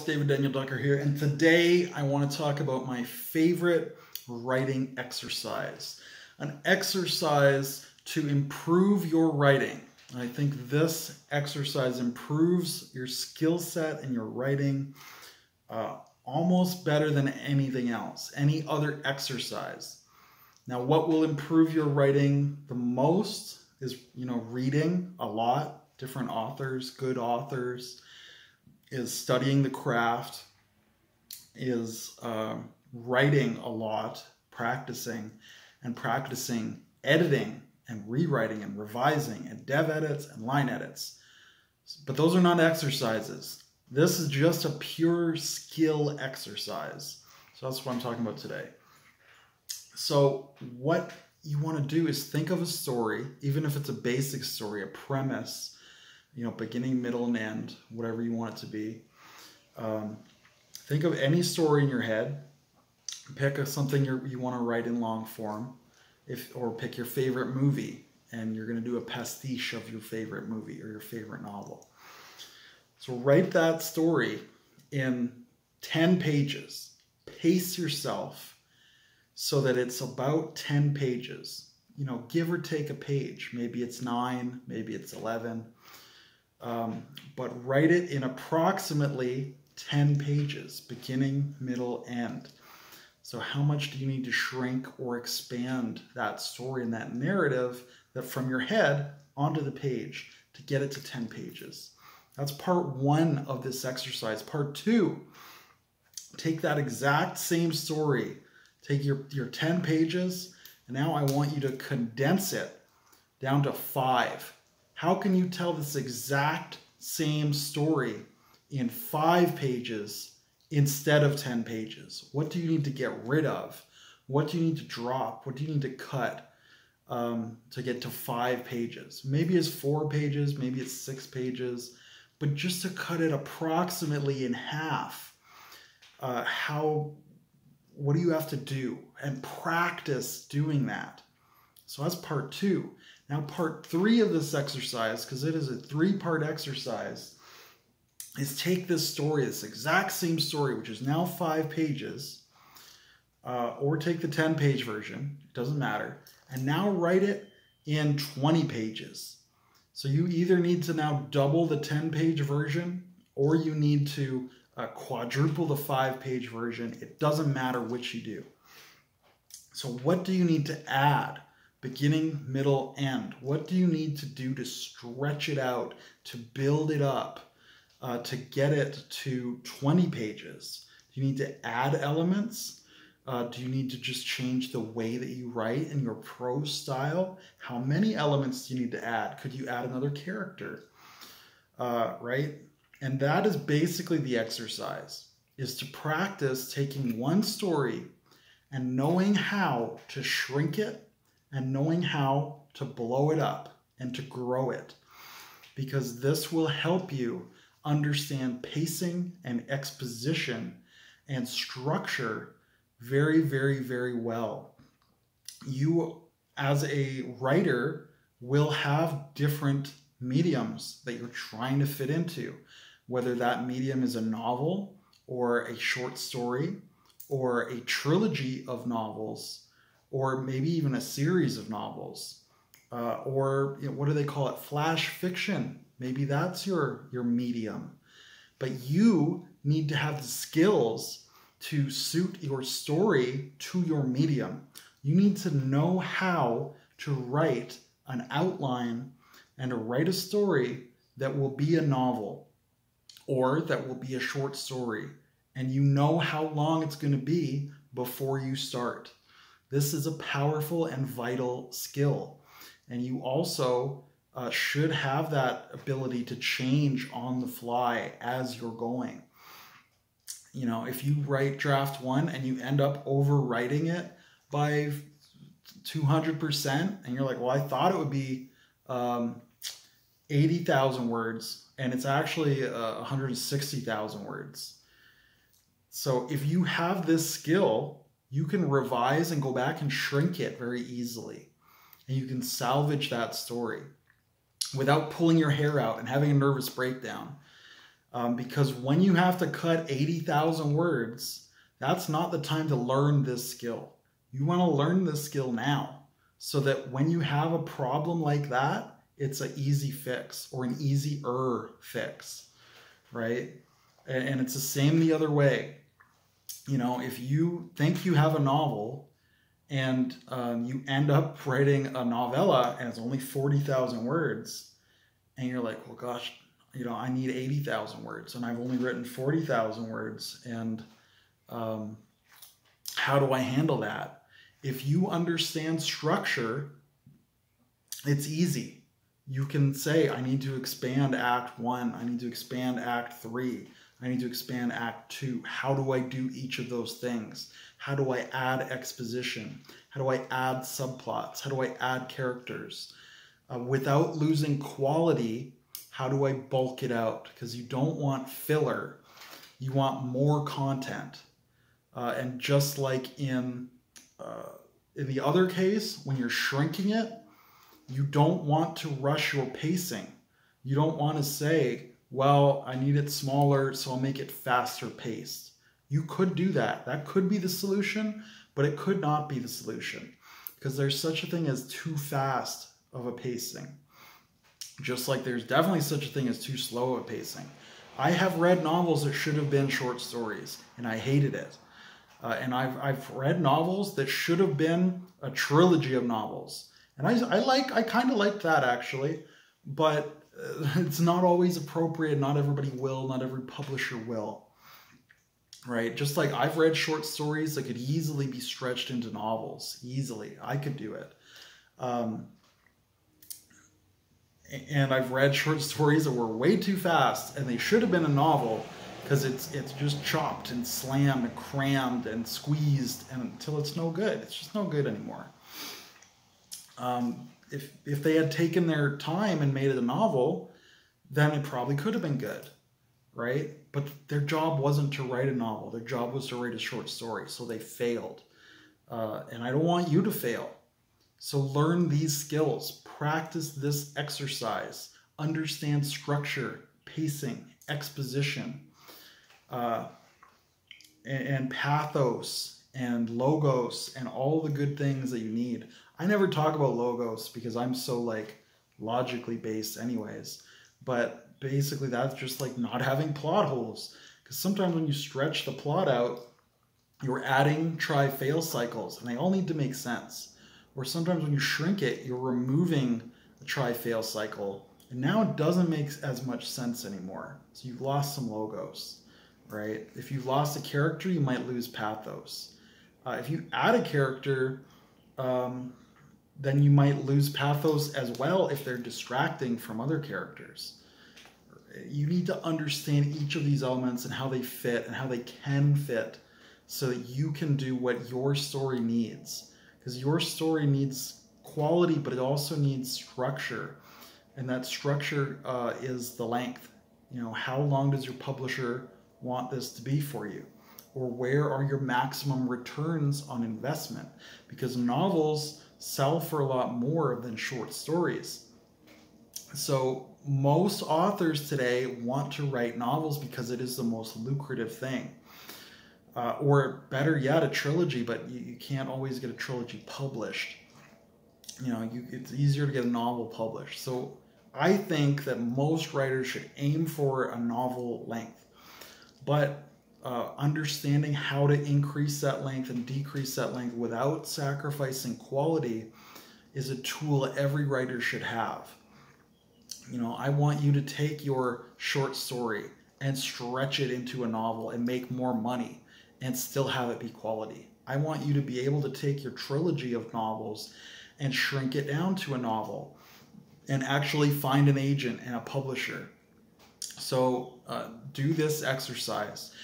David Daniel Ducker here, and today I want to talk about my favorite writing exercise. An exercise to improve your writing. I think this exercise improves your skill set and your writing uh, almost better than anything else, any other exercise. Now, what will improve your writing the most is, you know, reading a lot, different authors, good authors is studying the craft, is uh, writing a lot, practicing, and practicing editing and rewriting and revising and dev edits and line edits. But those are not exercises. This is just a pure skill exercise. So that's what I'm talking about today. So, what you want to do is think of a story, even if it's a basic story, a premise, you know, beginning, middle, and end, whatever you want it to be. Um, think of any story in your head. Pick a, something you you want to write in long form, if or pick your favorite movie, and you're going to do a pastiche of your favorite movie or your favorite novel. So write that story in 10 pages. Pace yourself so that it's about 10 pages. You know, give or take a page. Maybe it's nine, maybe it's 11 um, but write it in approximately 10 pages, beginning, middle, end. So, how much do you need to shrink or expand that story and that narrative that from your head onto the page to get it to 10 pages? That's part one of this exercise. Part two, take that exact same story, take your, your 10 pages, and now I want you to condense it down to five how can you tell this exact same story in five pages instead of 10 pages? What do you need to get rid of? What do you need to drop? What do you need to cut um, to get to five pages? Maybe it's four pages, maybe it's six pages, but just to cut it approximately in half. Uh, how, what do you have to do? And practice doing that. So that's part two. Now, part three of this exercise, because it is a three part exercise, is take this story, this exact same story, which is now five pages, uh, or take the 10 page version, it doesn't matter, and now write it in 20 pages. So you either need to now double the 10 page version or you need to uh, quadruple the five page version. It doesn't matter which you do. So, what do you need to add? Beginning, middle, end. What do you need to do to stretch it out, to build it up, uh, to get it to 20 pages? Do you need to add elements? Uh, do you need to just change the way that you write in your prose style? How many elements do you need to add? Could you add another character? Uh, right? And that is basically the exercise, is to practice taking one story and knowing how to shrink it and knowing how to blow it up and to grow it because this will help you understand pacing and exposition and structure very, very, very well. You, as a writer, will have different mediums that you're trying to fit into, whether that medium is a novel or a short story or a trilogy of novels or maybe even a series of novels, uh, or you know, what do they call it? Flash fiction. Maybe that's your your medium, but you need to have the skills to suit your story to your medium. You need to know how to write an outline and to write a story that will be a novel or that will be a short story. And you know how long it's going to be before you start. This is a powerful and vital skill. And you also uh, should have that ability to change on the fly as you're going. You know, if you write draft one and you end up overwriting it by 200%, and you're like, well, I thought it would be um, 80,000 words, and it's actually uh, 160,000 words. So if you have this skill, you can revise and go back and shrink it very easily. And you can salvage that story without pulling your hair out and having a nervous breakdown. Um, because when you have to cut 80,000 words, that's not the time to learn this skill. You want to learn this skill now so that when you have a problem like that, it's an easy fix or an easier fix, right? And, and it's the same the other way. You know, if you think you have a novel and um, you end up writing a novella and it's only 40,000 words, and you're like, well, gosh, you know, I need 80,000 words and I've only written 40,000 words. And um, how do I handle that? If you understand structure, it's easy. You can say, I need to expand Act One, I need to expand Act Three, I need to expand Act Two. How do I do each of those things? How do I add exposition? How do I add subplots? How do I add characters? Uh, without losing quality, how do I bulk it out? Because you don't want filler, you want more content. Uh, and just like in uh, in the other case, when you're shrinking it, you don't want to rush your pacing. You don't want to say, well, I need it smaller, so I'll make it faster paced. You could do that. That could be the solution, but it could not be the solution because there's such a thing as too fast of a pacing. Just like there's definitely such a thing as too slow of a pacing. I have read novels that should have been short stories, and I hated it. Uh, and I've, I've read novels that should have been a trilogy of novels. And I, I like, I kind of like that actually, but it's not always appropriate. Not everybody will, not every publisher will. Right? Just like I've read short stories that could easily be stretched into novels. Easily. I could do it. Um, and I've read short stories that were way too fast and they should have been a novel because it's it's just chopped and slammed and crammed and squeezed and until it's no good. It's just no good anymore. Um, if if they had taken their time and made it a novel, then it probably could have been good, right? But their job wasn't to write a novel. Their job was to write a short story, so they failed. Uh, and I don't want you to fail. So learn these skills, practice this exercise, understand structure, pacing, exposition, uh, and, and pathos and logos and all the good things that you need. I never talk about logos because I'm so like logically based anyways. But basically that's just like not having plot holes. Because sometimes when you stretch the plot out, you're adding try fail cycles and they all need to make sense. Or sometimes when you shrink it, you're removing the try fail cycle. And now it doesn't make as much sense anymore. So you've lost some logos, right? If you've lost a character, you might lose pathos. Uh, if you add a character, um, then you might lose pathos as well if they're distracting from other characters. You need to understand each of these elements and how they fit and how they can fit so that you can do what your story needs. Because your story needs quality, but it also needs structure. And that structure uh, is the length. You know, how long does your publisher want this to be for you? Or where are your maximum returns on investment? Because novels sell for a lot more than short stories. So most authors today want to write novels because it is the most lucrative thing. Uh, or better yet, a trilogy, but you, you, can't always get a trilogy published. You know, you, it's easier to get a novel published. So I think that most writers should aim for a novel length. But uh, understanding how to increase that length and decrease that length without sacrificing quality is a tool every writer should have. You know, I want you to take your short story and stretch it into a novel and make more money and still have it be quality. I want you to be able to take your trilogy of novels and shrink it down to a novel and actually find an agent and a publisher. So uh, do this exercise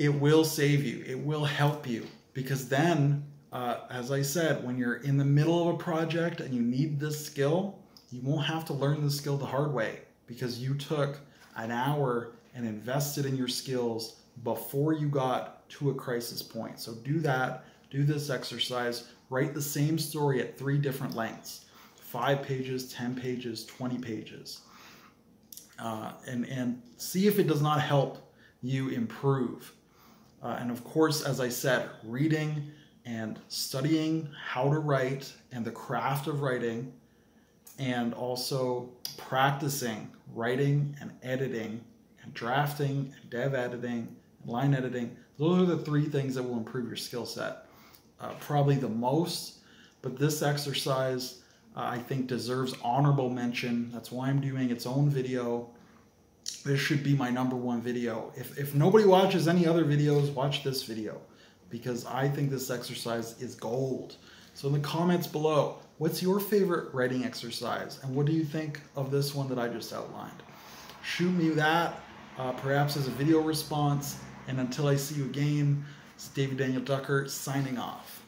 it will save you. It will help you because then, uh, as I said, when you're in the middle of a project and you need this skill, you won't have to learn the skill the hard way because you took an hour and invested in your skills before you got to a crisis point. So do that, do this exercise, write the same story at three different lengths five pages, 10 pages, 20 pages. uh, and, and see if it does not help you improve. Uh, and of course, as I said, reading and studying how to write and the craft of writing, and also practicing writing and editing and drafting and dev editing and line editing. Those are the three things that will improve your skill set. Uh, probably the most, but this exercise uh, I think deserves honorable mention. That's why I'm doing its own video. This should be my number one video. If, if nobody watches any other videos, watch this video because I think this exercise is gold. So in the comments below, what's your favorite writing exercise? And what do you think of this one that I just outlined? Shoot me that, uh, perhaps as a video response. And until I see you again, it's David Daniel Ducker signing off.